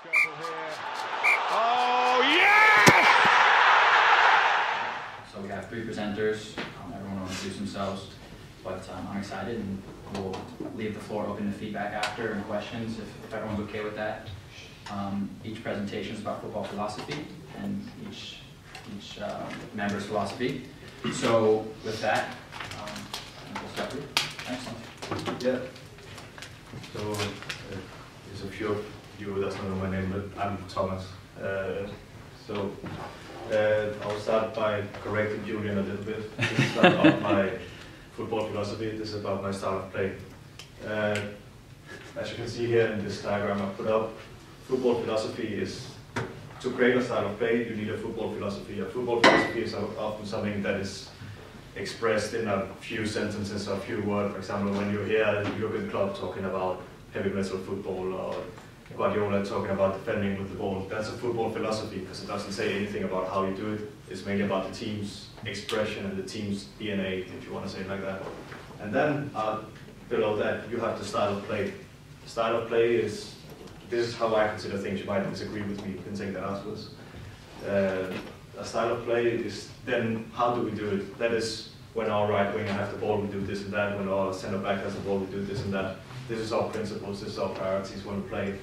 Skirtle here. Oh, yes! So we have three presenters. Um, everyone will introduce themselves, but um, I'm excited and we'll leave the floor open to feedback after and questions if, if everyone's okay with that. Um, each presentation is about football philosophy and each, each uh, member's philosophy. So with that, um, we'll start with you. Excellent. Yeah. So, uh, there's a few of you that don't my name, but I'm Thomas. Uh, so, uh, I'll start by correcting Julian a little bit. This is not about my football philosophy, this is about my style of play. Uh, as you can see here in this diagram I put up, football philosophy is to create a style of play, you need a football philosophy. A football philosophy is often something that is expressed in a few sentences or a few words. For example, when you hear Jurgen Klopp talking about heavy metal football or Guardiola talking about defending with the ball, that's a football philosophy because it doesn't say anything about how you do it. It's mainly about the team's expression and the team's DNA, if you want to say it like that. And then uh, below that, you have the style of play. Style of play is, this is how I consider things. You might disagree with me, you can take that afterwards. Uh, a style of play is then how do we do it? That is when our right winger has the ball, we do this and that. When our centre back has the ball, we do this and that. This is our principles, this is our priorities when we play.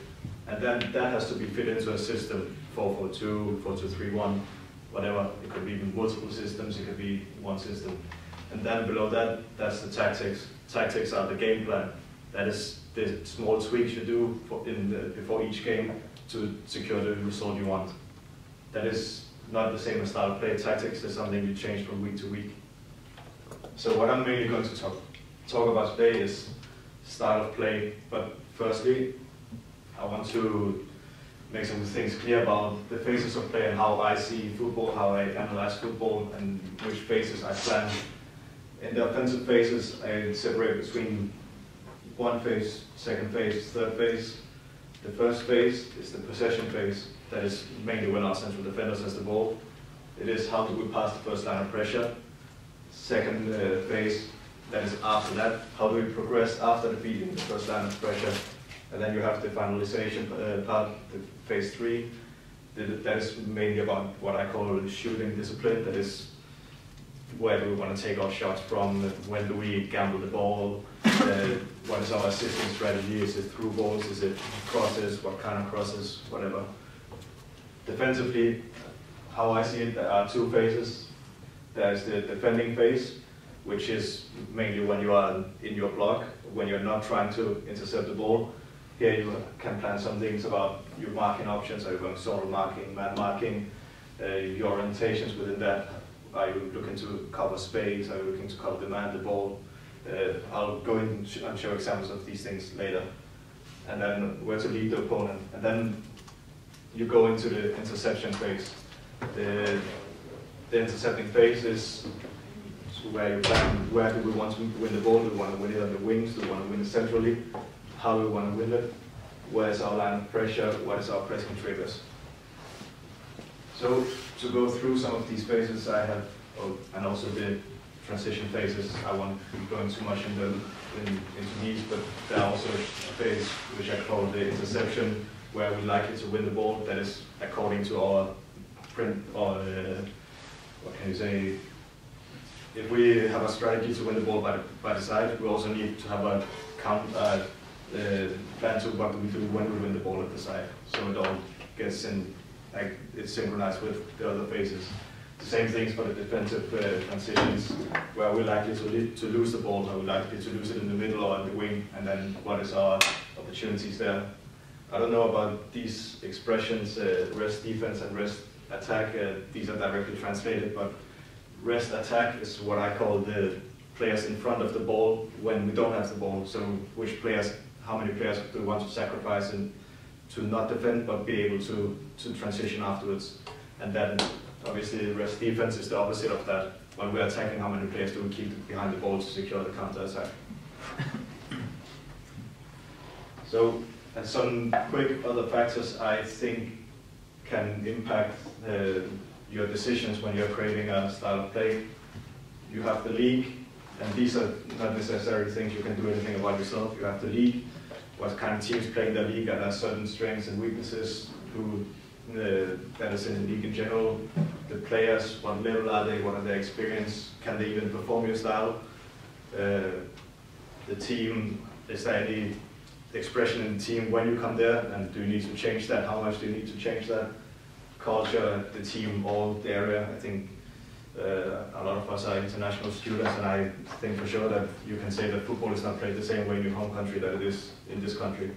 And then that has to be fit into a system, 4-4-2, 4-2-3-1, whatever. It could be multiple systems, it could be one system. And then below that, that's the tactics. Tactics are the game plan. That is the small tweaks you do in the, before each game to secure the result you want. That is not the same as style of play. Tactics is something you change from week to week. So what I'm mainly going to talk, talk about today is style of play. But firstly, I want to make some things clear about the phases of play and how I see football, how I analyze football, and which phases I plan. In the offensive phases, I separate between one phase, second phase, third phase. The first phase is the possession phase. That is mainly when our central defenders has the ball. It is how do we pass the first line of pressure. Second uh, phase, that is after that, how do we progress after defeating the first line of pressure. And then you have the finalization uh, part, the phase three. That is mainly about what I call shooting discipline. That is where do we want to take our shots from? When do we gamble the ball? Uh, what is our assisting strategy? Is it through balls? Is it crosses? What kind of crosses? Whatever. Defensively, how I see it, there are two phases. There's the defending phase, which is mainly when you are in your block, when you're not trying to intercept the ball. Here you can plan some things about your marking options. Are you going zonal marking, man marking, uh, your orientations within that? Are you looking to cover space? Are you looking to cover the man, the ball? Uh, I'll go in and show examples of these things later. And then where to lead the opponent. And then you go into the interception phase. The, the intercepting phase is where you plan where do we want to win the ball, do we want to win it on the wings, do we want to win it centrally, how we want to win it, where is our line of pressure, what is our pressing triggers. So to go through some of these phases I have, oh, and also the transition phases, I won't be going too much into, in, into these, but there are also a phase which I call the interception, where we likely to win the ball, that is according to our print, or uh, what can you say, if we have a strategy to win the ball by the, by the side, we also need to have a count, uh, uh, plan to what do we do when we win the ball at the side, so it all gets in, like it's synchronized with the other phases. The same things for the defensive uh, transitions, where we're likely to, to lose the ball, or we're likely to lose it in the middle or in the wing, and then what is our opportunities there. I don't know about these expressions, uh, rest defense and rest attack, uh, these are directly translated, but rest attack is what I call the players in front of the ball when we don't have the ball. So which players, how many players do we want to sacrifice and to not defend but be able to, to transition afterwards. And then obviously the rest defense is the opposite of that. When we're attacking, how many players do we keep behind the ball to secure the counter attack? So, and some quick other factors I think can impact uh, your decisions when you're creating a style of play. You have the league, and these are not necessarily things you can do anything about yourself. You have the league, what kind of teams play in the league that has certain strengths and weaknesses, who uh, that is in the league in general, the players, what level are they, what are their experience, can they even perform your style, uh, the team, is there any expression in the team when you come there, and do you need to change that, how much do you need to change that, culture, the team, all the area, I think uh, a lot of us are international students, and I think for sure that you can say that football is not played the same way in your home country that it is in this country.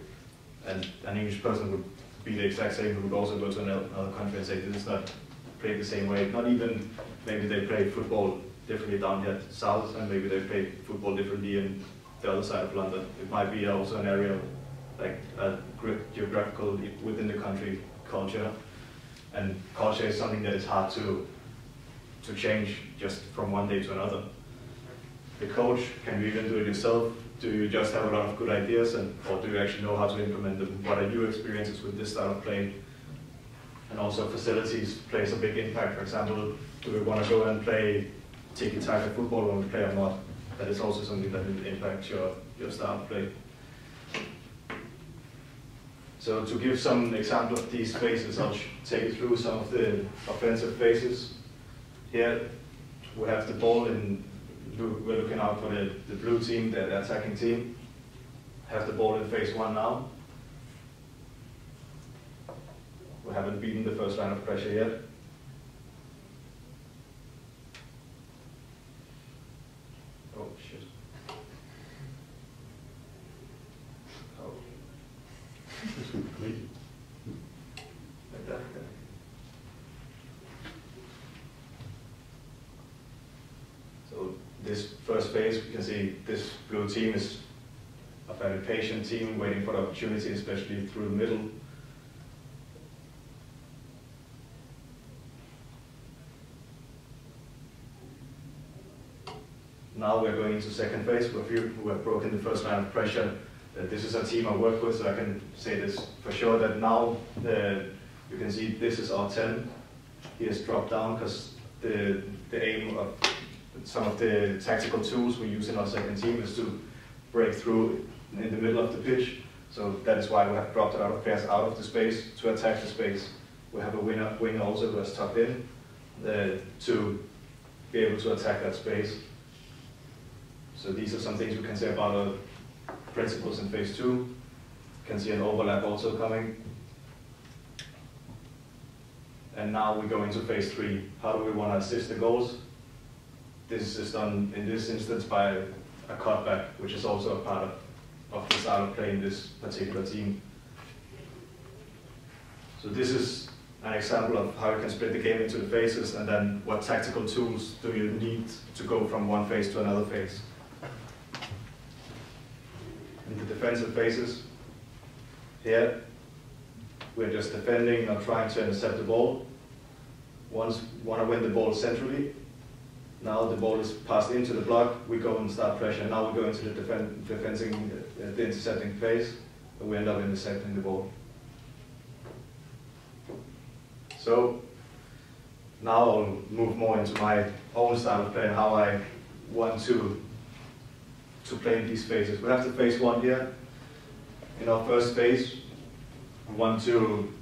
And an English person would be the exact same who would also go to another country and say this is not played the same way. Not even maybe they play football differently down here south, and maybe they play football differently in the other side of London. It might be also an area like a geographical within the country culture, and culture is something that is hard to to change just from one day to another. The coach, can you even do it yourself? Do you just have a lot of good ideas and or do you actually know how to implement them? What are your experiences with this style of play? And also facilities plays a big impact. For example, do we want to go and play tiki-taka football when we play or not? That is also something that will impact your, your style of play. So to give some example of these phases, I'll take you through some of the offensive phases. Here we have the ball and we're looking out for the, the blue team, the, the attacking team. Have the ball in phase one now. We haven't beaten the first line of pressure yet. Oh shit. Oh. like that. yeah. So this first phase, we can see this blue team is a very patient team waiting for the opportunity, especially through the middle. Now we're going into second phase with we who have broken the first line of pressure. Uh, this is a team I work with, so I can say this for sure that now uh, you can see this is our 10. He has dropped down because the, the aim of some of the tactical tools we use in our second team is to break through in the middle of the pitch. So that is why we have dropped out of pairs out of the space to attack the space. We have a winger, winger also who has tucked in uh, to be able to attack that space. So these are some things we can say about our principles in phase two. Can see an overlap also coming. And now we go into phase three. How do we want to assist the goals? This is done in this instance by a cutback, which is also a part of, of the style of play in this particular team. So this is an example of how you can split the game into the phases and then what tactical tools do you need to go from one phase to another phase. In the defensive phases, here we're just defending, not trying to intercept the ball. Once want to win the ball centrally, now the ball is passed into the block, we go and start pressure. Now we go into the defen defending, uh, the intercepting phase, and we end up intercepting the ball. So now I'll move more into my own style of play and how I want to to play in these phases. We have the phase one here. In our first phase, we want to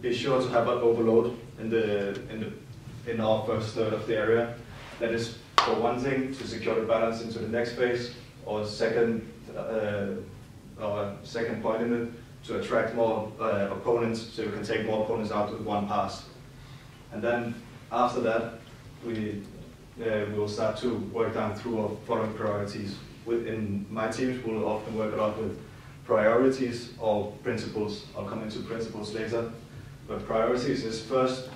be sure to have an overload in the in the in our first third of the area. That is for one thing to secure the balance into the next phase, or second uh, second point in it to attract more uh, opponents, so you can take more opponents out with one pass. And then after that, we uh, we will start to work down through our following priorities. Within my teams, we'll often work a lot with priorities or principles. I'll come into principles later. But priorities is first,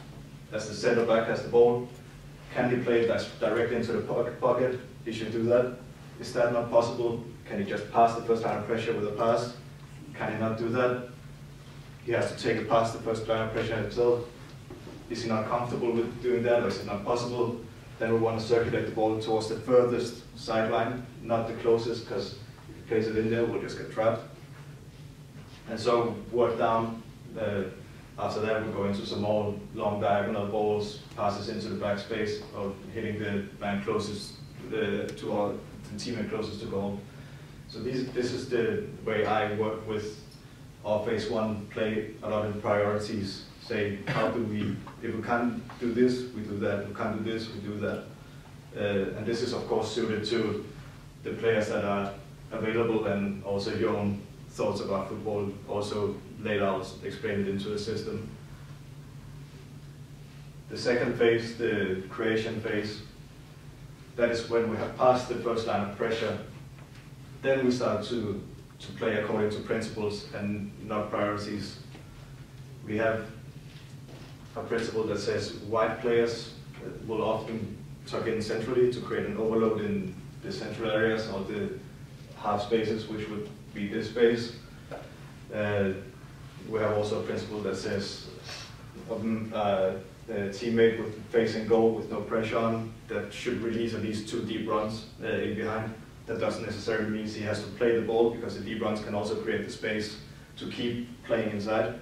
as the center back has the ball, can he play that directly into the pocket? He should do that. Is that not possible? Can he just pass the first line of pressure with a pass? Can he not do that? He has to take it past the first line of pressure himself. Is he not comfortable with doing that or is it not possible? Then we want to circulate the ball towards the furthest sideline, not the closest, because if he plays it in there, we'll just get trapped. And so work down. After that, we go into some more long diagonal balls, passes into the back space, or hitting the man closest the, to our the teammate closest to goal. So these, this is the way I work with our phase one play a lot in priorities. Say, how do we, if we can't do this, we do that. If we can't do this, we do that. Uh, and this is of course suited to the players that are available and also your own thoughts about football also laid out, explained into the system. The second phase, the creation phase, that is when we have passed the first line of pressure. Then we start to, to play according to principles and not priorities. We have a principle that says white players will often tuck in centrally to create an overload in the central areas or the half spaces, which would be this space. Uh, we have also a principle that says um, uh, a teammate with facing goal with no pressure on that should release at least two deep runs uh, in behind. That doesn't necessarily mean he has to play the ball because the deep runs can also create the space to keep playing inside.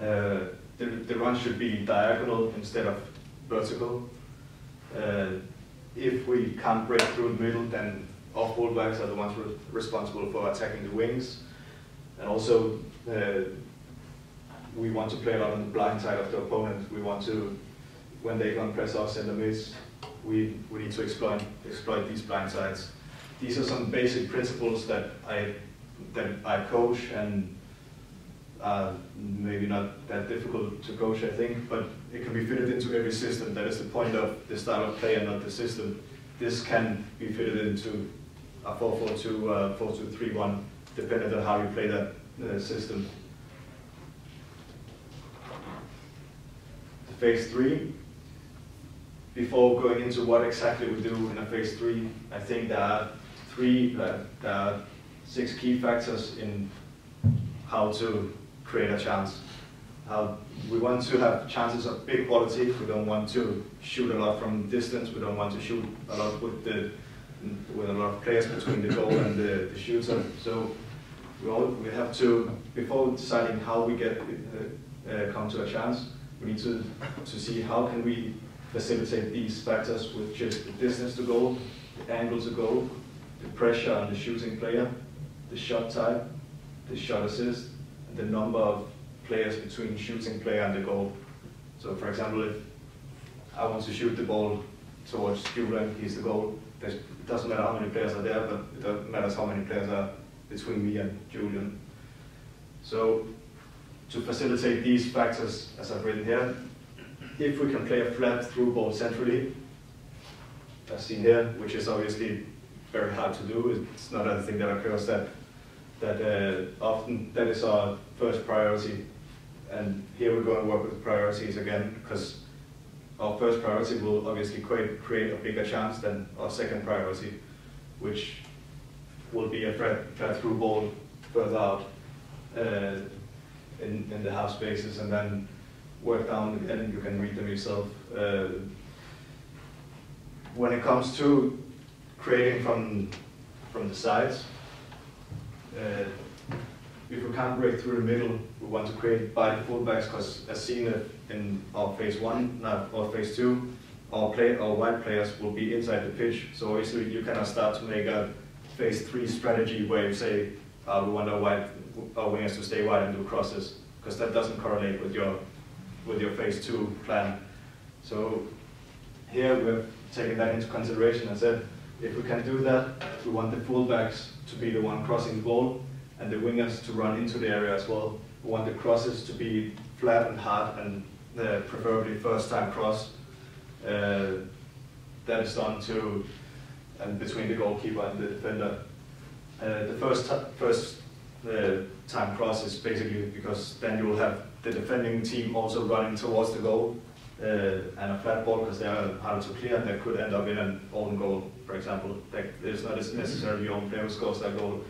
Uh, the, the run should be diagonal instead of vertical. Uh, if we can't break through the middle, then off fullbacks are the ones re responsible for attacking the wings. And also, uh, we want to play a lot on the blind side of the opponent. We want to, when they can press us in the midst, we, we need to exploit, exploit these blind sides. These are some basic principles that I, that I coach and uh, maybe not that difficult to coach, I think, but it can be fitted into every system. That is the point of the style of play and not the system. This can be fitted into a 4-4-2, uh, 4-2-3-1, depending on how you play that uh, system. phase three. Before going into what exactly we do in a phase three, I think there are three, uh, there are six key factors in how to create a chance. How we want to have chances of big quality. We don't want to shoot a lot from distance. We don't want to shoot a lot with the with a lot of players between the goal and the, the shooter. So we all we have to before deciding how we get uh, uh, come to a chance we need to, to see how can we facilitate these factors with just the distance to goal, the angle to goal, the pressure on the shooting player, the shot type, the shot assist, and the number of players between shooting player and the goal. So for example, if I want to shoot the ball towards Julian, he's the goal, it doesn't matter how many players are there, but it matters how many players are between me and Julian. So to facilitate these factors, as I've written here, if we can play a flat through ball centrally, as seen here, which is obviously very hard to do, it's not a thing that occurs that, that uh, often, that is our first priority. And here we go and work with priorities again, because our first priority will obviously create, create a bigger chance than our second priority, which will be a flat, flat through ball further out. Uh, in, in the half spaces and then work down again, you can read them yourself. Uh, when it comes to creating from, from the sides, uh, if we can't break through the middle, we want to create by the fullbacks because as seen in our phase one, not or phase two, our play our wide players will be inside the pitch. So obviously you cannot start to make a phase three strategy where you say uh, we want our wide our wingers to stay wide and do crosses because that doesn't correlate with your with your phase two plan. So here we've taken that into consideration and said if we can do that, we want the fullbacks to be the one crossing the ball and the wingers to run into the area as well. We want the crosses to be flat and hard and uh, preferably first time cross. Uh, that is done to and between the goalkeeper and the defender. Uh, the first first the time cross is basically because then you will have the defending team also running towards the goal uh, and a flat ball because they are harder to clear and that could end up in an own goal, for example. That is not necessarily own player who scores that goal.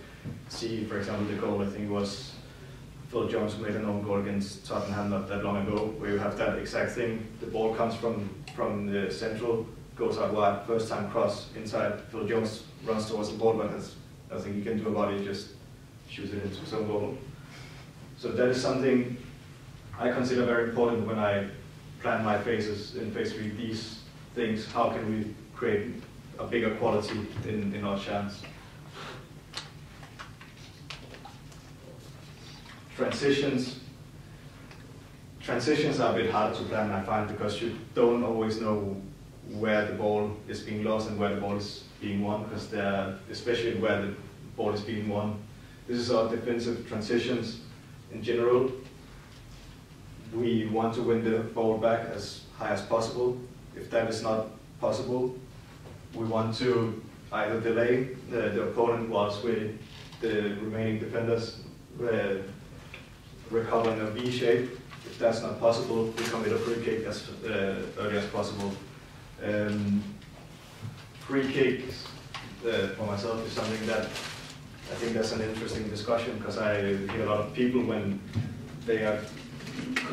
See, for example, the goal I think was Phil Jones made an own goal against Tottenham not that long ago, where you have that exact thing. The ball comes from from the central, goes out wide, first time cross inside. Phil Jones runs towards the ball, but has nothing he can do about it, just shoots it into some goal. So that is something I consider very important when I plan my phases in phase three. These things, how can we create a bigger quality in, in our chance? Transitions. Transitions are a bit harder to plan, I find, because you don't always know where the ball is being lost and where the ball is being won, because especially where the ball is being won. This is our defensive transitions in general. We want to win the ball back as high as possible. If that is not possible, we want to either delay the, the opponent whilst we, the remaining defenders, uh, recover in a V shape. If that's not possible, we commit a free kick as uh, early as possible. Um, free kicks uh, for myself is something that I think that's an interesting discussion because I hear a lot of people when they are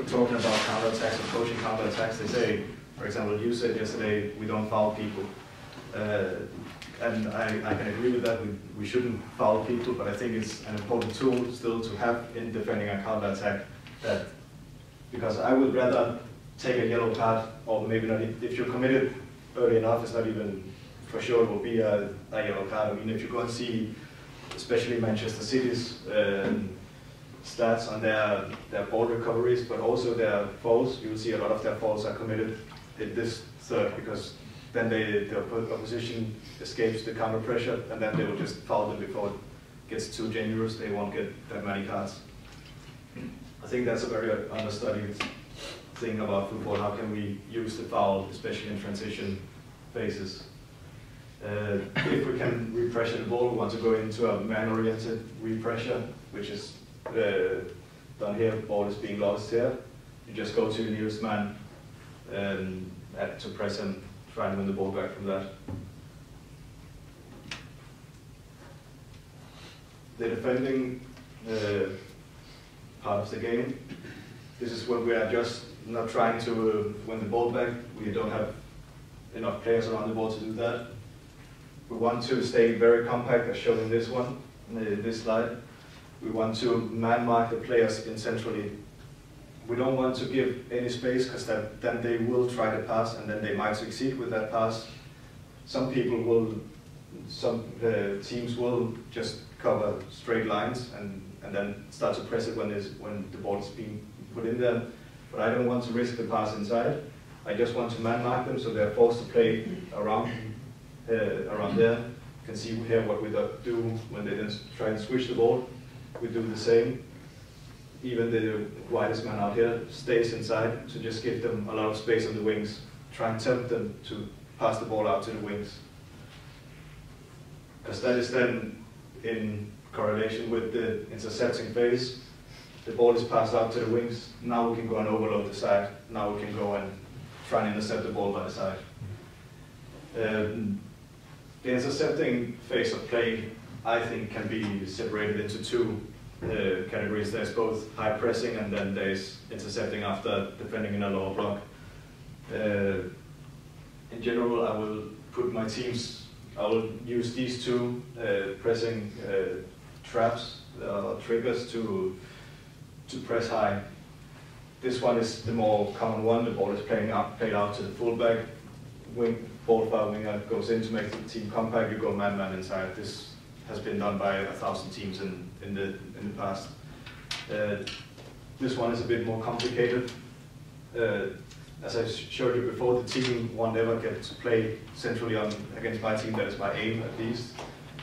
talking about counterattacks or coaching counterattacks, they say, for example, you said yesterday, we don't foul people. Uh, and I, I can agree with that, we, we shouldn't foul people, but I think it's an important tool still to have in defending a counterattack that, because I would rather take a yellow card, or maybe not, if you're committed early enough, it's not even for sure it will be a, a yellow card. I mean, if you go and see, especially Manchester City's um, stats on their, their ball recoveries, but also their falls, you will see a lot of their falls are committed in this third because then they, the opposition escapes the counter pressure and then they will just foul them before it gets too dangerous. They won't get that many cards. I think that's a very understudied thing about football. How can we use the foul, especially in transition phases? Uh, if we can repressure the ball, we want to go into a man-oriented repressure, which is uh, done here. Ball is being lost here. You just go to the nearest man um, at, to press him, try and win the ball back from that. The defending uh, part of the game. This is when we are just not trying to uh, win the ball back. We don't have enough players around the ball to do that. We want to stay very compact, as shown in this one, in this slide. We want to man mark the players in centrally. We don't want to give any space because then they will try to pass and then they might succeed with that pass. Some people will, some uh, teams will just cover straight lines and, and then start to press it when, when the ball is being put in there. But I don't want to risk the pass inside. I just want to man mark them so they're forced to play around uh, around there. You can see here what we do when they try and switch the ball. We do the same. Even the widest man out here stays inside to just give them a lot of space on the wings. Try and tempt them to pass the ball out to the wings. Because that is then in correlation with the intercepting phase. The ball is passed out to the wings. Now we can go and overload the side. Now we can go and try and intercept the ball by the side. Um, the intercepting phase of play, I think, can be separated into two uh, categories. There's both high pressing and then there's intercepting after defending in a lower block. Uh, in general, I will put my teams, I will use these two uh, pressing uh, traps, uh, triggers to, to press high. This one is the more common one, the ball is playing out, played out to the fullback, wing, ball file winger goes in to make the team compact, you go man-man inside. This has been done by a thousand teams in, in, the, in the past. Uh, this one is a bit more complicated. Uh, as I showed you before, the team won't ever get to play centrally on against my team, that is my aim at least.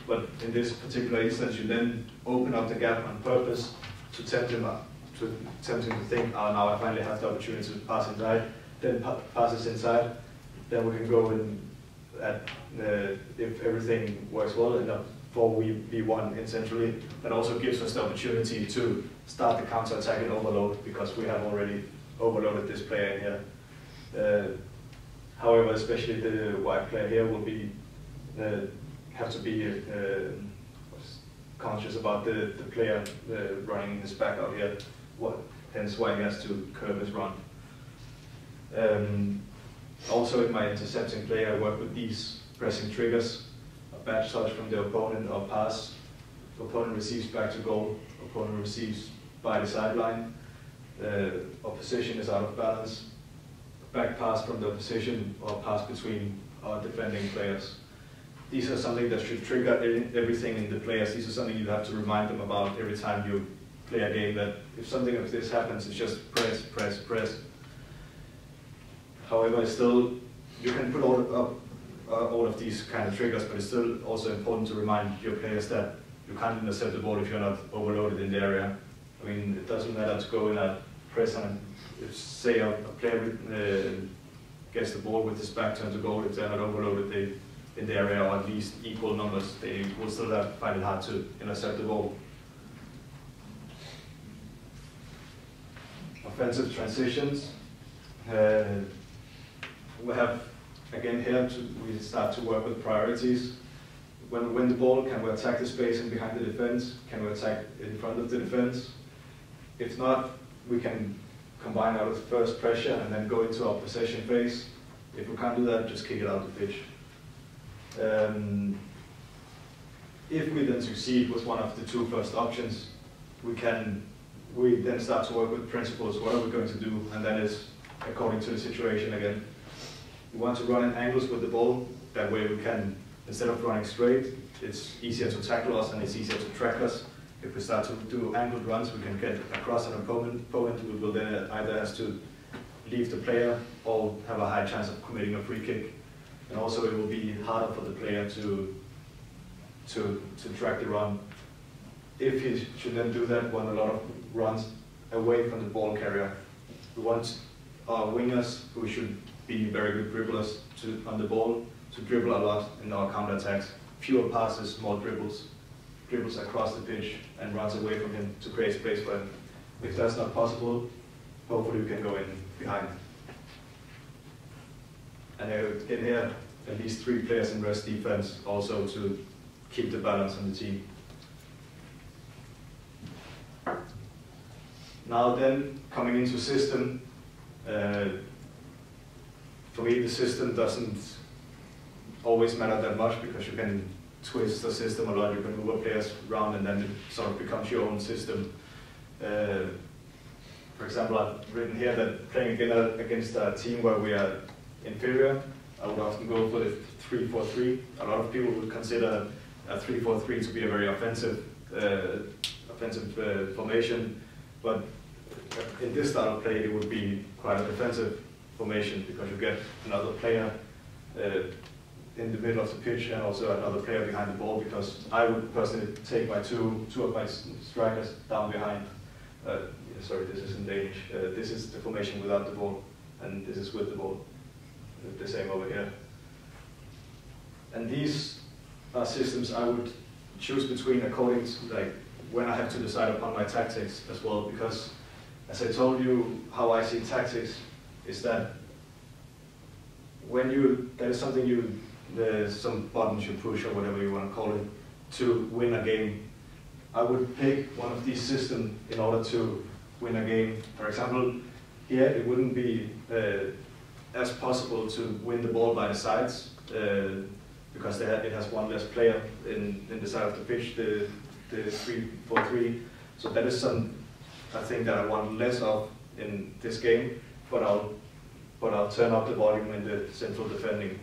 But in this particular instance, you then open up the gap on purpose to tempt them up, to tempt him to think, oh, now I finally have the opportunity to pass inside, then pa passes inside, then we can go in at uh, if everything works well and we be one in centrally. That also gives us the opportunity to start the counter attack and overload because we have already overloaded this player in here. Uh, however, especially the white player here will be uh, have to be uh, conscious about the, the player uh, running his back out here. What, hence why he has to curve his run. Um, also in my intercepting play, I work with these pressing triggers, a badge touch from the opponent or pass, opponent receives back to goal, opponent receives by the sideline, the opposition is out of balance, back pass from the opposition or pass between our defending players. These are something that should trigger everything in the players. These are something you have to remind them about every time you play a game that if something of this happens, it's just press, press, press. However, still you can put all up uh, all of these kind of triggers, but it's still also important to remind your players that you can't intercept the ball if you're not overloaded in the area. I mean, it doesn't matter to go in a press and if say a, a player uh, gets the ball with his back turned to goal, if they're not overloaded they, in the area or at least equal numbers, they will still have, find it hard to intercept the ball. Offensive transitions. Uh, we have again here to, we start to work with priorities. When we win the ball, can we attack the space in behind the defense? Can we attack in front of the defense? If not, we can combine out of first pressure and then go into our possession phase. If we can't do that, just kick it out the pitch. Um, if we then succeed with one of the two first options, we can we then start to work with principles. What are we going to do? And then it's according to the situation again. We want to run in angles with the ball. That way we can, instead of running straight, it's easier to tackle us and it's easier to track us. If we start to do angled runs, we can get across an opponent, opponent who will then either has to leave the player or have a high chance of committing a free kick. And also it will be harder for the player to, to, to track the run. If he should then do that, want a lot of runs away from the ball carrier. We want our wingers, who should be very good dribblers to, on the ball, to dribble a lot in our counter attacks. Fewer passes, more dribbles dribbles across the pitch and runs away from him to create space for him. If that's not possible, hopefully we can go in behind. And in here, at least three players in rest defense also to keep the balance on the team. Now then, coming into system, uh, for me the system doesn't always matter that much because you can twist the system a lot. You can move players around and then it sort of becomes your own system. Uh, for example, I've written here that playing against a team where we are inferior, I would often go for the 3-4-3. A lot of people would consider a 3-4-3 to be a very offensive, uh, offensive uh, formation, but in this style of play, it would be quite a defensive formation because you get another player uh, in the middle of the pitch and also another player behind the ball because I would personally take my two, two of my strikers down behind. Uh, sorry, this is in Danish. Uh, this is the formation without the ball and this is with the ball. The same over here. And these are systems I would choose between according to like when I have to decide upon my tactics as well because as I told you how I see tactics is that when you there is something you there's some buttons you push or whatever you want to call it to win a game. I would pick one of these systems in order to win a game. For example, here it wouldn't be uh, as possible to win the ball by the sides uh, because it has one less player in, in the side of the pitch, the, the 3-4-3. So that is some I think that I want less of in this game, but I'll but I'll turn up the volume in the central defending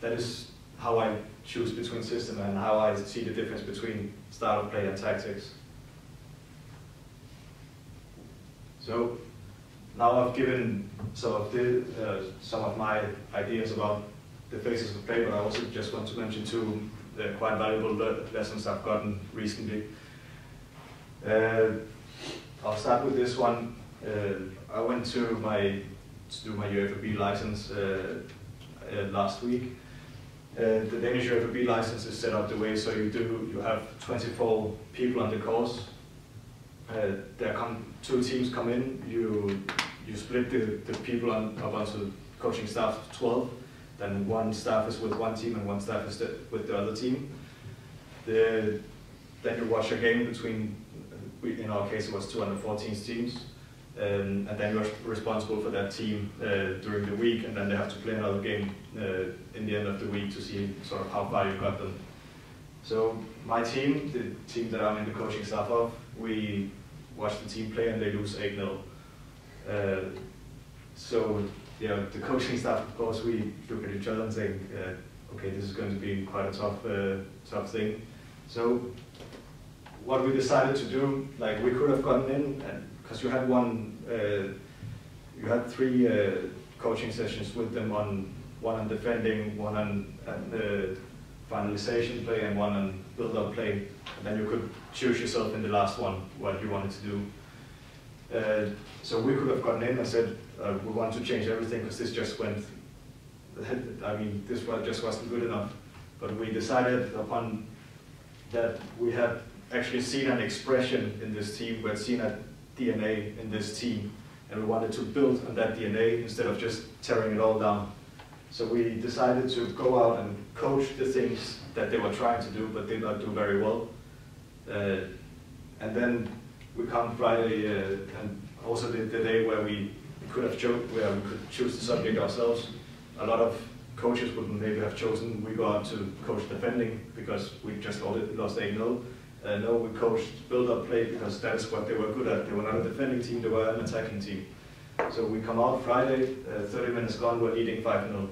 that is how I choose between system and how I see the difference between style of play and tactics. So now I've given some of the uh, some of my ideas about the phases of play, but I also just want to mention two uh, quite valuable le lessons I've gotten recently. Uh, I'll start with this one. Uh, I went to my to do my UEFA B license uh, uh, last week, uh, the Danish UEFA B license is set up the way so you do you have 24 people on the course. Uh, there come two teams come in. You you split the, the people on up onto coaching staff of 12. Then one staff is with one team and one staff is the, with the other team. The, then you watch a game between, in our case it was 214 teams. Um, and then you're responsible for that team uh, during the week, and then they have to play another game uh, in the end of the week to see sort of how far you got them. So my team, the team that I'm in the coaching staff of, we watch the team play and they lose 8-0. Uh, so yeah, the coaching staff, of course, we look at each other and think, uh, okay, this is going to be quite a tough, uh, tough thing. So what we decided to do, like we could have gotten in, because you had one, uh, you had three uh, coaching sessions with them on one on defending, one on, the finalization play, and one on build-up play. And then you could choose yourself in the last one what you wanted to do. Uh, so we could have gotten in and said uh, we want to change everything because this just went. I mean, this just wasn't good enough. But we decided upon that we had actually seen an expression in this team, we had seen a DNA in this team, and we wanted to build on that DNA instead of just tearing it all down. So we decided to go out and coach the things that they were trying to do but did not do very well. Uh, and then we come Friday uh, and also the, the, day where we could have chose where we could choose the subject ourselves. A lot of coaches would maybe have chosen we go out to coach defending because we just lost 8-0. Uh, no, we coached build-up play because that's what they were good at. They were not a defending team, they were an attacking team. So we come out Friday, uh, 30 minutes gone, we're leading 5-0.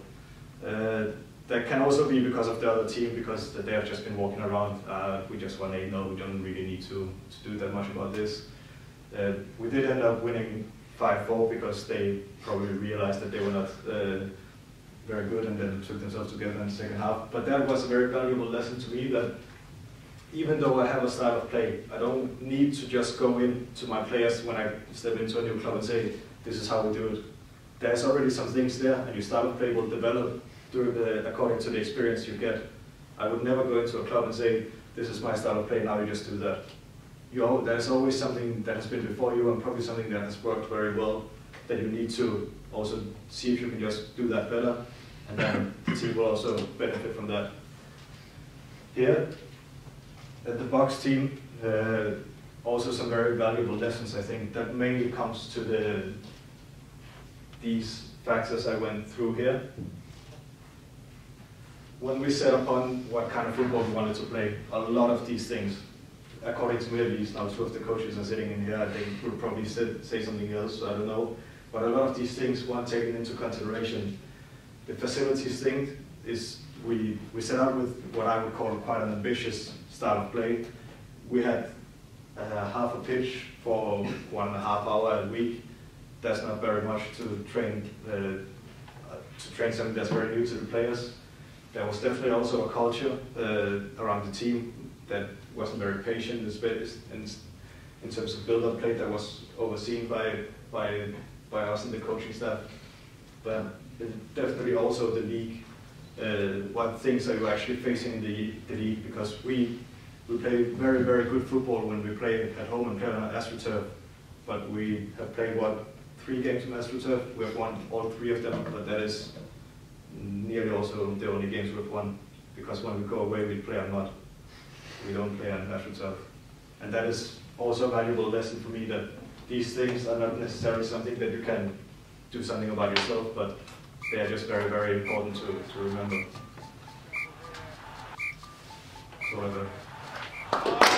Uh, that can also be because of the other team, because they have just been walking around. Uh, we just won 8-0, we don't really need to, to do that much about this. Uh, we did end up winning 5-4 because they probably realized that they were not uh, very good and then took themselves together in the second half. But that was a very valuable lesson to me that even though I have a style of play, I don't need to just go in to my players when I step into a new club and say, this is how we do it. There's already some things there and your style of play will develop the, according to the experience you get. I would never go into a club and say, this is my style of play, now you just do that. You, there's always something that has been before you and probably something that has worked very well that you need to also see if you can just do that better and then the team will also benefit from that. Here, at the box team, uh, also some very valuable lessons, I think, that mainly comes to the these factors I went through here. When we set upon what kind of football we wanted to play, a lot of these things, according to me at least, now two of the coaches are sitting in here, they would probably say, say something else, I don't know. But a lot of these things weren't taken into consideration. The facilities thing is we, we set out with what I would call quite an ambitious style of play. We had uh, half a pitch for one and a half hour a week. That's not very much to train uh, to train something that's very new to the players. There was definitely also a culture uh, around the team that wasn't very patient in, in terms of build-up play that was overseen by by by us and the coaching staff. But definitely also the league. Uh, what things are you actually facing in the, the league? Because we we play very, very good football when we play at home and play on AstroTurf. But we have played, what, three games on AstroTurf? We have won all three of them, but that is nearly also the only games we've won. Because when we go away, we play on mud. We don't play on AstroTurf. And that is also a valuable lesson for me that these things are not necessarily something that you can do something about yourself, but they are just very, very important to, to remember. So, Thank you.